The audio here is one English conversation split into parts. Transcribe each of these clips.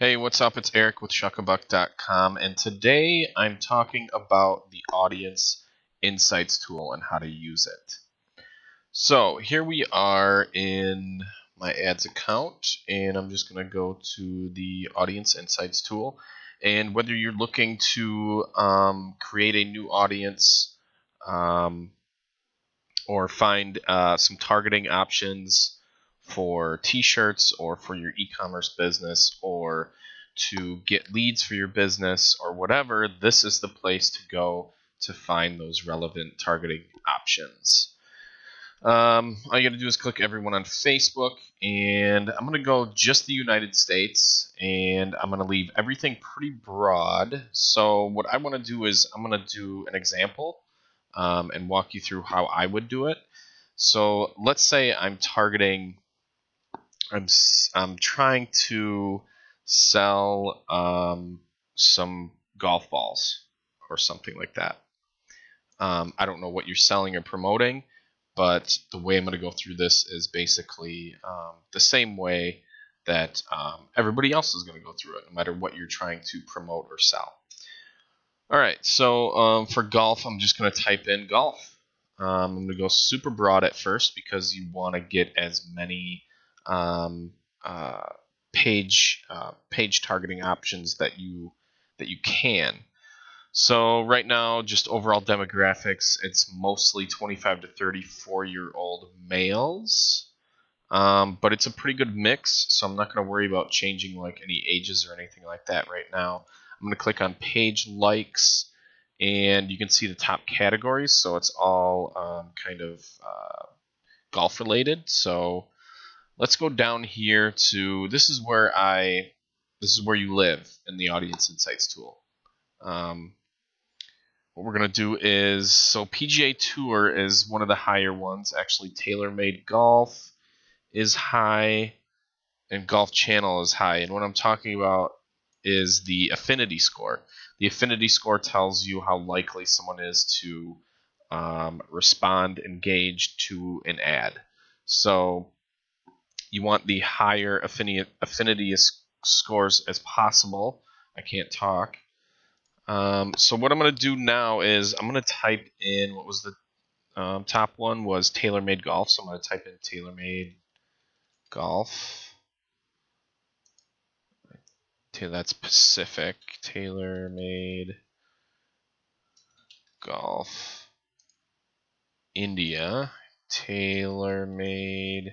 Hey, what's up? It's Eric with Shuckabuck.com, and today I'm talking about the Audience Insights tool and how to use it. So here we are in my ads account, and I'm just going to go to the Audience Insights tool. And whether you're looking to um, create a new audience um, or find uh, some targeting options for t-shirts or for your e-commerce business or to get leads for your business or whatever, this is the place to go to find those relevant targeting options. Um, all you got to do is click everyone on Facebook, and I'm going to go just the United States, and I'm going to leave everything pretty broad. So what I want to do is I'm going to do an example um, and walk you through how I would do it. So let's say I'm targeting I'm I'm trying to sell um, some golf balls or something like that. Um, I don't know what you're selling or promoting, but the way I'm going to go through this is basically um, the same way that um, everybody else is going to go through it, no matter what you're trying to promote or sell. All right, so um, for golf, I'm just going to type in golf. Um, I'm going to go super broad at first because you want to get as many um, uh, page uh, page targeting options that you that you can. So right now, just overall demographics, it's mostly 25 to 34 year old males, um, but it's a pretty good mix. So I'm not going to worry about changing like any ages or anything like that right now. I'm going to click on page likes, and you can see the top categories. So it's all um, kind of uh, golf related. So let's go down here to this is where I this is where you live in the audience insights tool. Um, what we're gonna do is so PGA Tour is one of the higher ones. Actually, TaylorMade Golf is high, and Golf Channel is high. And what I'm talking about is the affinity score. The affinity score tells you how likely someone is to um, respond, engage to an ad. So you want the higher affinity, scores as possible. I can't talk. Um, so what I'm going to do now is I'm going to type in what was the um, top one was TaylorMade Golf. So I'm going to type in TaylorMade Golf. That's Pacific. TaylorMade Golf. India. TaylorMade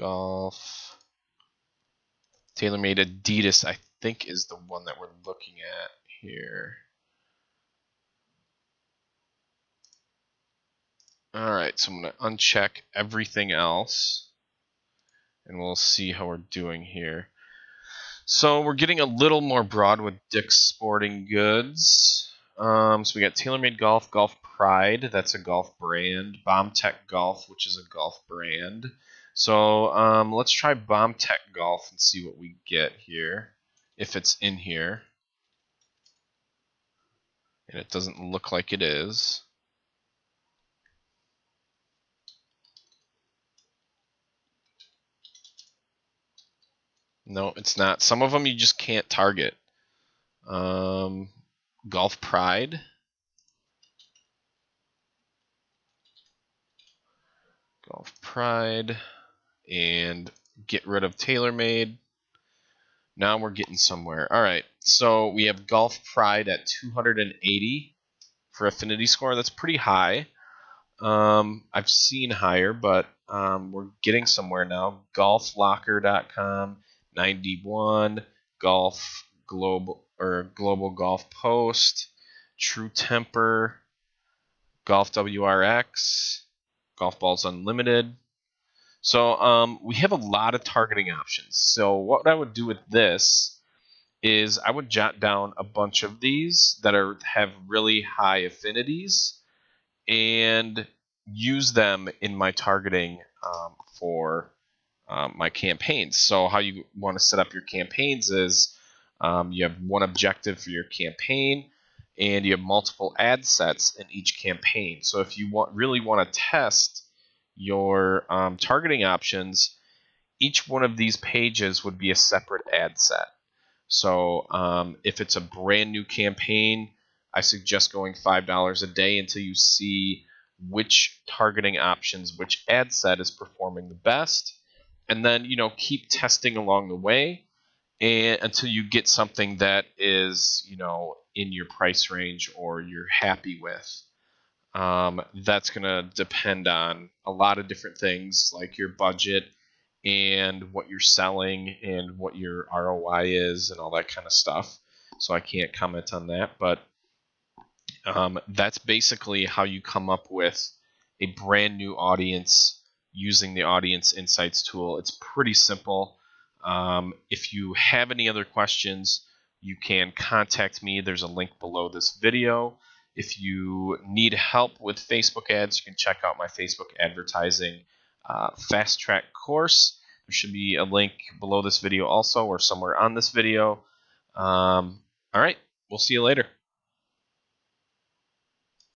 Golf. TaylorMade Adidas, I think, is the one that we're looking at here. Alright, so I'm going to uncheck everything else. And we'll see how we're doing here. So we're getting a little more broad with Dick's Sporting Goods. Um, so we got TaylorMade Golf, Golf Pride, that's a golf brand. Bomb Tech Golf, which is a golf brand. So um, let's try Bomb Tech Golf and see what we get here, if it's in here. And it doesn't look like it is. No, it's not. Some of them you just can't target. Um, Golf Pride. Golf Pride and get rid of TaylorMade. Now we're getting somewhere. All right, so we have Golf Pride at 280 for affinity score. That's pretty high. Um, I've seen higher, but um, we're getting somewhere now. GolfLocker.com 91, Golf Global or Global Golf Post, True Temper, Golf WRX, Golf Balls Unlimited. So um, we have a lot of targeting options. So what I would do with this is I would jot down a bunch of these that are have really high affinities and use them in my targeting um, for um, my campaigns. So how you want to set up your campaigns is um, you have one objective for your campaign and you have multiple ad sets in each campaign. So if you want really want to test your um, targeting options, each one of these pages would be a separate ad set. So um, if it's a brand new campaign, I suggest going $5 a day until you see which targeting options, which ad set is performing the best. And then, you know, keep testing along the way and until you get something that is, you know, in your price range or you're happy with. Um, that's going to depend on a lot of different things like your budget and what you're selling and what your ROI is and all that kind of stuff. So I can't comment on that, but um, that's basically how you come up with a brand new audience using the Audience Insights tool. It's pretty simple. Um, if you have any other questions, you can contact me. There's a link below this video. If you need help with Facebook ads, you can check out my Facebook advertising uh, fast track course. There should be a link below this video also or somewhere on this video. Um, all right, we'll see you later.